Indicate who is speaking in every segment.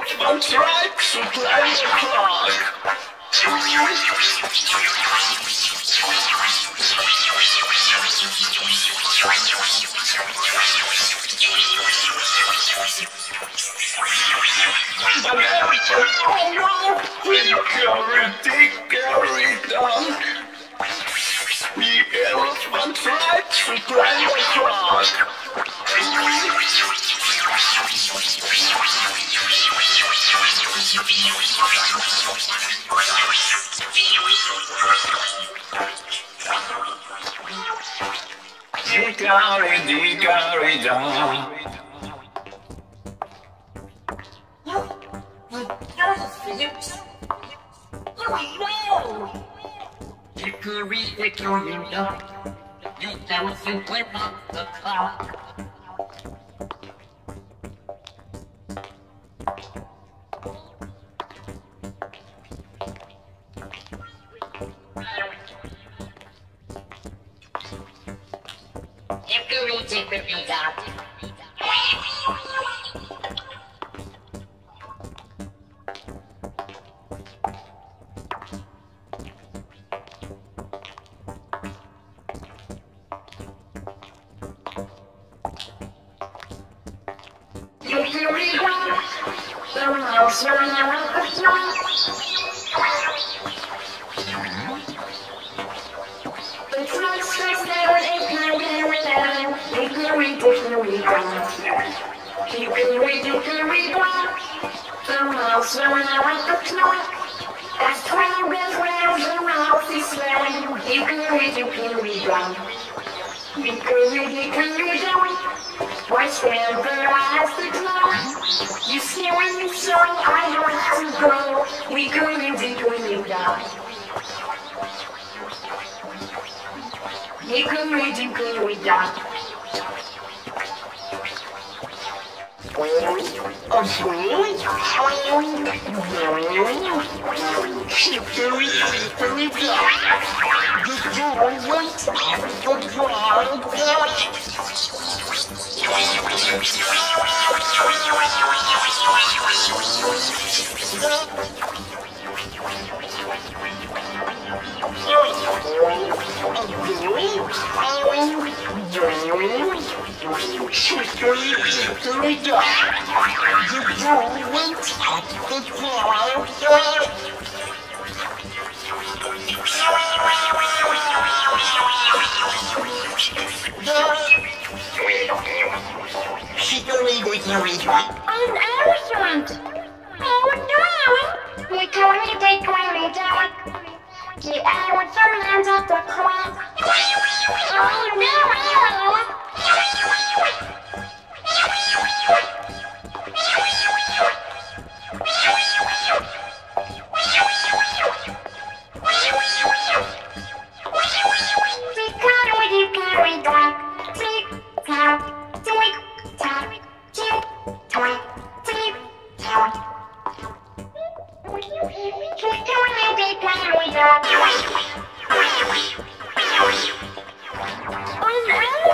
Speaker 1: elephant strikes a blind clock. But elephant, oh no, hickory dickory down. The elephant strikes a blind clock. Dickory dickory down.
Speaker 2: Hickory, hickory. The elephant went up the clock. Hickory, dickory, dock. Hickory, dock. Here we go, here round. Hickory, dickory, dock. Hickory, dickory, dock. What's there? You can we do we. We can we. You see when you saw it, I to go. We go and dig when you die. You can read and good we die.
Speaker 3: One we don't. The elephant lands at the clock. Oh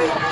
Speaker 4: Hickory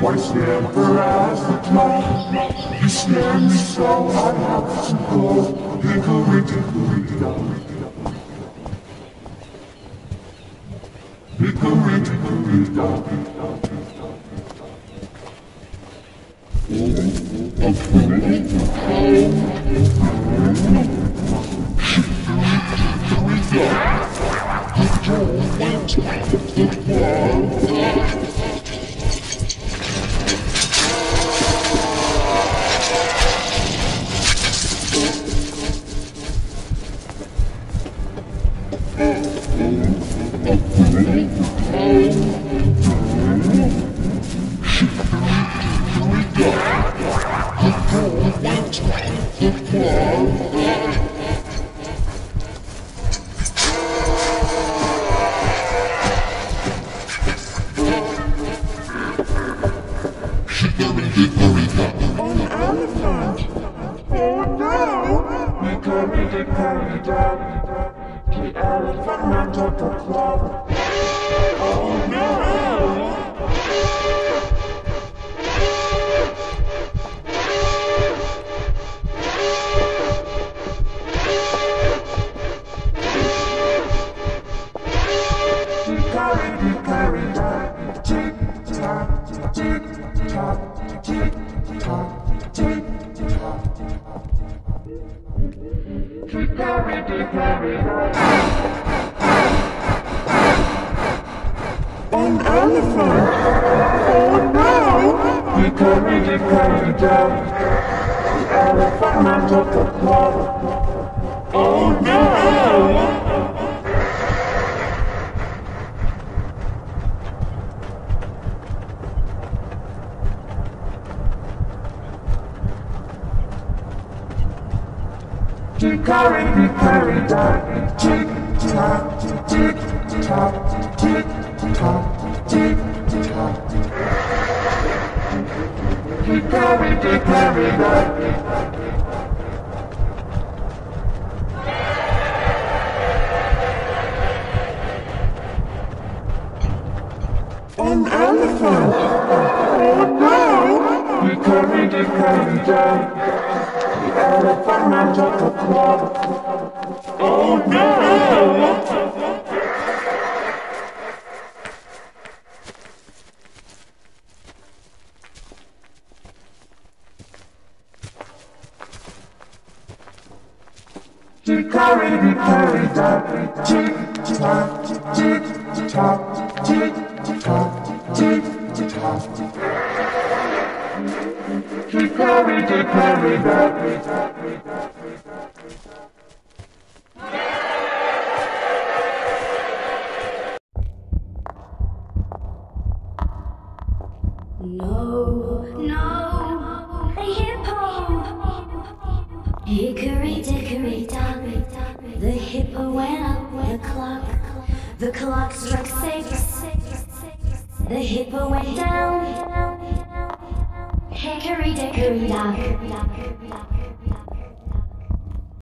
Speaker 1: Why's the emperor as the clock? So I have to go. Hickory dickory dock. Hickory dickory dock.
Speaker 3: Oh no!
Speaker 1: Hickory dickory
Speaker 3: The elephant went to the club.
Speaker 1: Oh no!
Speaker 3: Oh no! Hickory dickory dock. Tick tock, tick tock, tick tock, tick tock. Hickory dickory dock. candy. The elephant man the club. Oh no! The carry
Speaker 5: No, no, a hippo. Hickory dickory dock. The hippo went up the clock. The clock struck six. The hippo went down. Hickory dickory dock.